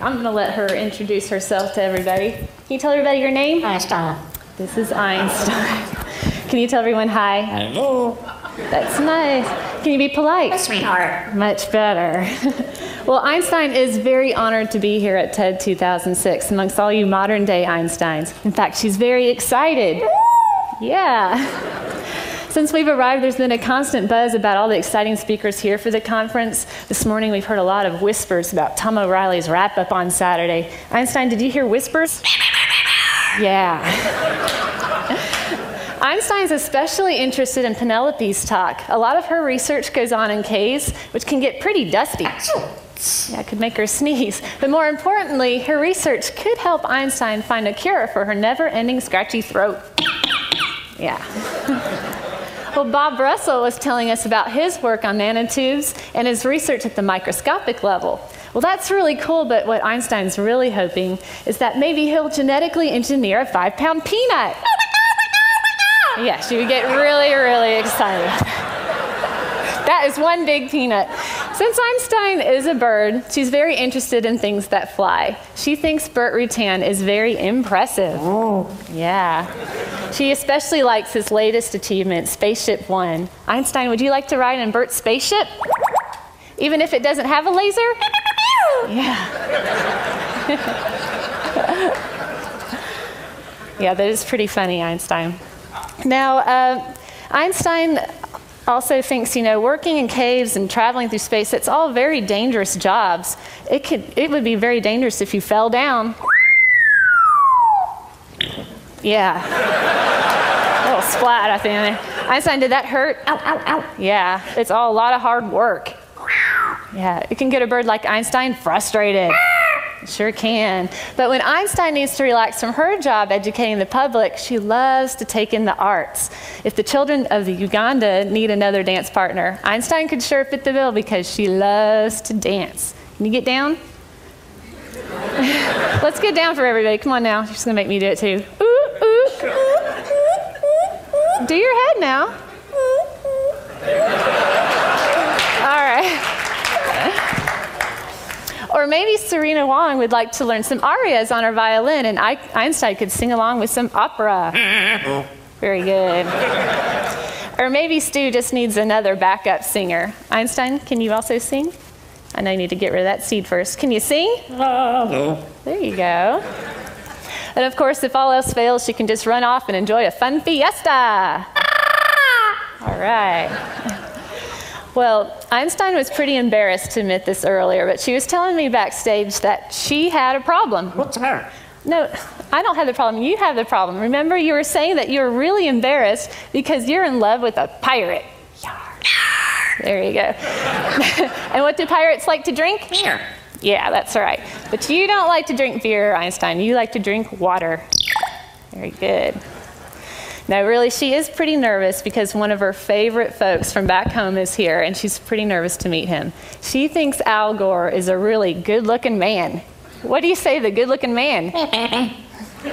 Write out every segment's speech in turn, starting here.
I'm going to let her introduce herself to everybody. Can you tell everybody your name? Einstein. This is Einstein. Can you tell everyone hi? Hello. That's nice. Can you be polite? Sweetheart. Much better. well, Einstein is very honored to be here at TED 2006 amongst all you modern day Einsteins. In fact, she's very excited. Yeah. Since we've arrived, there's been a constant buzz about all the exciting speakers here for the conference. This morning, we've heard a lot of whispers about Tim O'Reilly's wrap up on Saturday. Einstein, did you hear whispers? yeah. Einstein's especially interested in Penelope's talk. A lot of her research goes on in caves, which can get pretty dusty. Yeah, it could make her sneeze. But more importantly, her research could help Einstein find a cure for her never ending scratchy throat. Yeah. Well, Bob Russell was telling us about his work on nanotubes and his research at the microscopic level. Well, that's really cool, but what Einstein's really hoping is that maybe he'll genetically engineer a five pound peanut. Yeah, she would get really, really excited. That is one big peanut. Since Einstein is a bird, she's very interested in things that fly. She thinks Burt Rutan is very impressive. Oh. Yeah. She especially likes his latest achievement, Spaceship One. Einstein, would you like to ride in Burt's spaceship? Even if it doesn't have a laser? Yeah. yeah, that is pretty funny, Einstein. Now, uh, Einstein also thinks, you know, working in caves and traveling through space, it's all very dangerous jobs. It, could, it would be very dangerous if you fell down. Yeah. a little splat at the end. Einstein, did that hurt? Ow, ow, ow. Yeah, it's all a lot of hard work. Yeah, it can get a bird like Einstein frustrated. Sure can. But when Einstein needs to relax from her job educating the public, she loves to take in the arts. If the children of the Uganda need another dance partner, Einstein could sure fit the bill because she loves to dance. Can you get down? Let's get down for everybody. Come on now. She's going to make me do it too. Ooh, ooh, ooh, do your head now. All right. Or maybe Sirena Huang would like to learn some arias on her violin, and Einstein could sing along with some opera. Very good. Or maybe Stew just needs another backup singer. Einstein, can you also sing? I know you need to get rid of that seed first. Can you sing? There you go. And of course, if all else fails, she can just run off and enjoy a fun fiesta. Ah! All right. Well, Einstein was pretty embarrassed to admit this earlier, but she was telling me backstage that she had a problem. What's her? No, I don't have the problem. You have the problem. Remember, you were saying that you were really embarrassed because you're in love with a pirate. There you go. and what do pirates like to drink? Beer. Yeah, that's right. But you don't like to drink beer, Einstein. You like to drink water. Very good. Now, really, she is pretty nervous because one of her favorite folks from back home is here, and she's pretty nervous to meet him. She thinks Al Gore is a really good looking man. What do you say, the good looking man?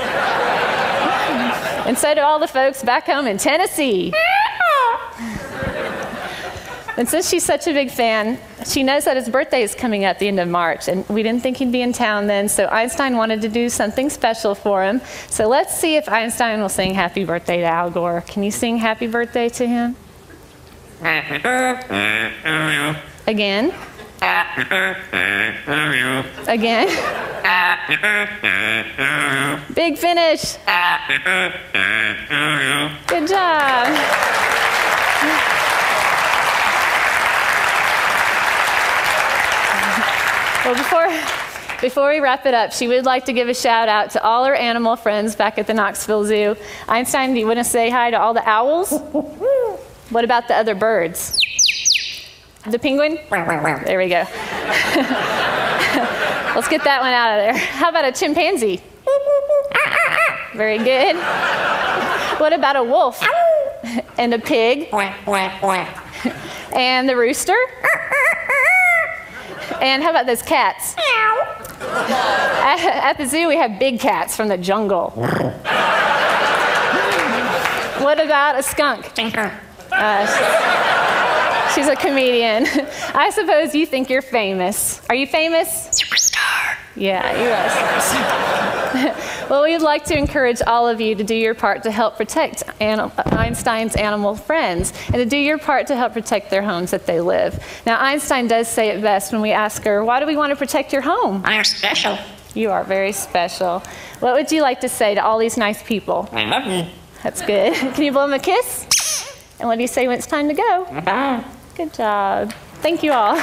and so do all the folks back home in Tennessee. And since she's such a big fan, she knows that his birthday is coming up the end of March, and we didn't think he'd be in town then, so Einstein wanted to do something special for him. So let's see if Einstein will sing Happy Birthday to Al Gore. Can you sing Happy Birthday to him? Again. Again. Big finish. Good job. Well, before, before we wrap it up, she would like to give a shout out to all her animal friends back at the Knoxville Zoo. Einstein, do you want to say hi to all the owls? what about the other birds? The penguin? There we go. Let's get that one out of there. How about a chimpanzee? Very good. What about a wolf? And a pig? And the rooster? And how about those cats? At, at, the zoo, we have big cats from the jungle. what about a skunk? Uh, she's a comedian. I suppose you think you're famous. Are you famous? Yeah, you are. well, we'd like to encourage all of you to do your part to help protect An- Einstein's animal friends and to do your part to help protect their homes that they live. Now, Einstein does say it best when we ask her, Why do we want to protect your home? I'm special. You are very special. What would you like to say to all these nice people? I love you. That's good. Can you blow them a kiss? And what do you say when it's time to go? Bye. Good job. Thank you all.